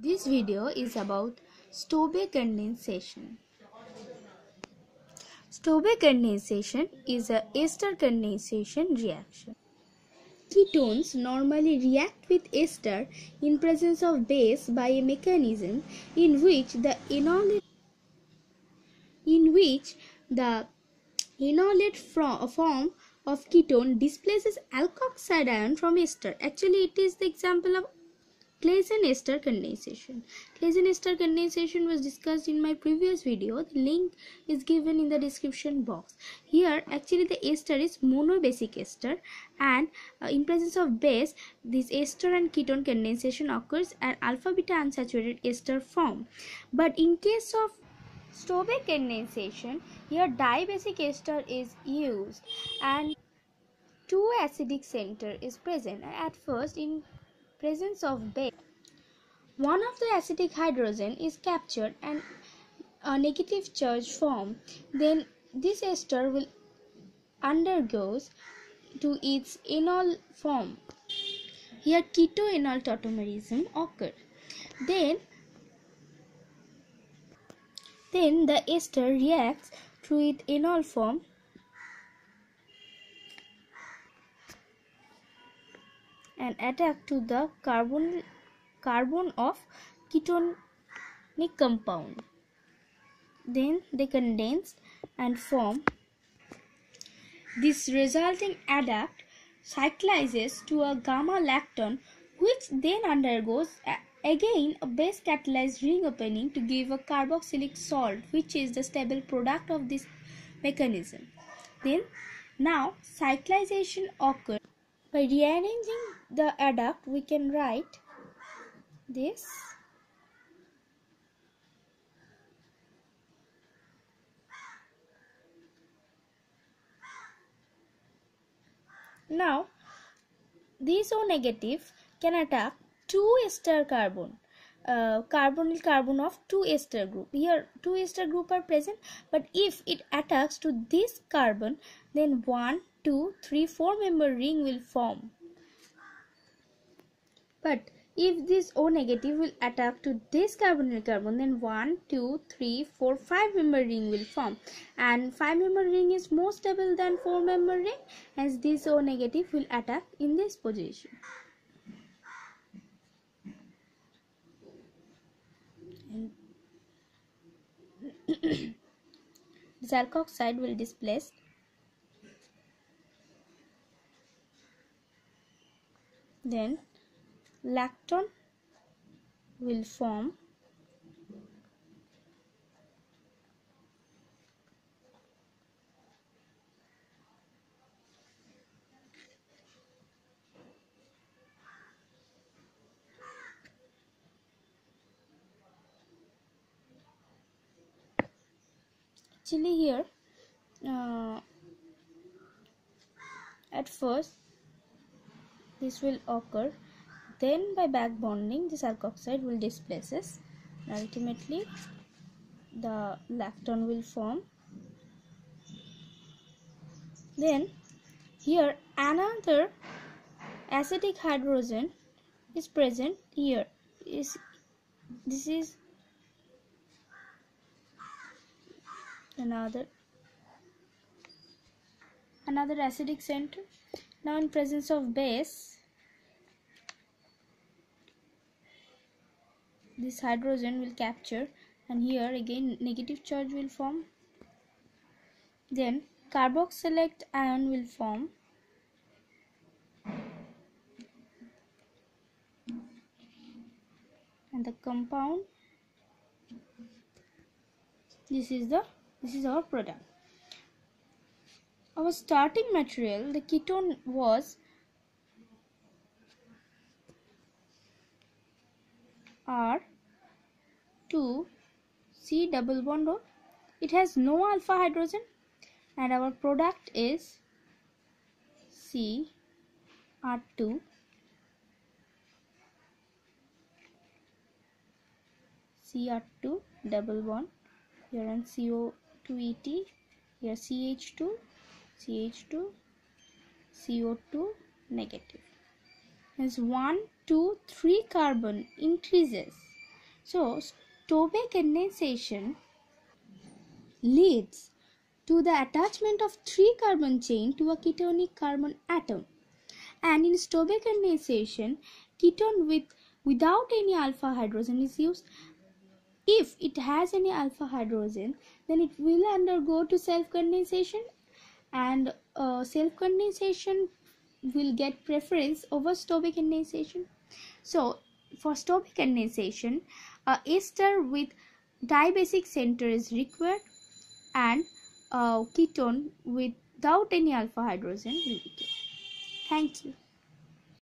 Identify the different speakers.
Speaker 1: This video is about Stobbe condensation. Stobbe condensation is a ester condensation reaction. Ketones normally react with ester in presence of base by a mechanism in which the enolate in which the enolate form of ketone displaces alkoxide ion from ester. Actually, it is the example of Claisen ester condensation. Claisen ester condensation was discussed in my previous video. The link is given in the description box. Here actually the ester is monobasic ester and uh, in presence of base this ester and ketone condensation occurs at alpha beta unsaturated ester form. But in case of Stobbe condensation here dibasic ester is used and two acidic center is present at first in presence of base, one of the acidic hydrogen is captured and a negative charge form. Then this ester will undergoes to its enol form. Here ketoenol tautomerism occur. Then then the ester reacts to its enol form and attack to the carbon carbon of ketonic compound. Then they condense and form this resulting adduct cyclizes to a gamma lactone which then undergoes again a base catalyzed ring opening to give a carboxylic salt which is the stable product of this mechanism. Then now cyclization occurs by rearranging the adduct, we can write this. Now, this O negative can attack two ester carbon uh, carbonyl carbon of two ester group. Here two ester group are present but if it attacks to this carbon then one two three four member ring will form but if this O negative will attack to this carbonyl carbon then 1, 2, 3, 4, 5 member ring will form and 5 member ring is more stable than 4 member ring as this O negative will attack in this position. This alkoxide will displace then lactone will form actually here uh, at first this will occur then by back bonding this alkoxide will displaces. Ultimately the lactone will form. Then here another acidic hydrogen is present here. Is this is another another acidic center. Now in presence of base this hydrogen will capture and here again negative charge will form. Then carboxylate ion will form. And the compound this is the this is our product. Our starting material the ketone was R 2 C double bond O. It has no alpha hydrogen and our product is C R2 CR2 double bond here and CO2 ET here CH2 CH2 CO2 negative. As 1 2 3 carbon increases. So, Stobbe condensation leads to the attachment of three carbon chain to a ketonic carbon atom. And in Stobbe condensation, ketone with without any alpha hydrogen is used. If it has any alpha hydrogen, then it will undergo to self condensation and uh, self condensation will get preference over Stobbe condensation. So for Stobbe condensation, a ester with dibasic center is required and a ketone without any alpha hydrogen will be. Thank you.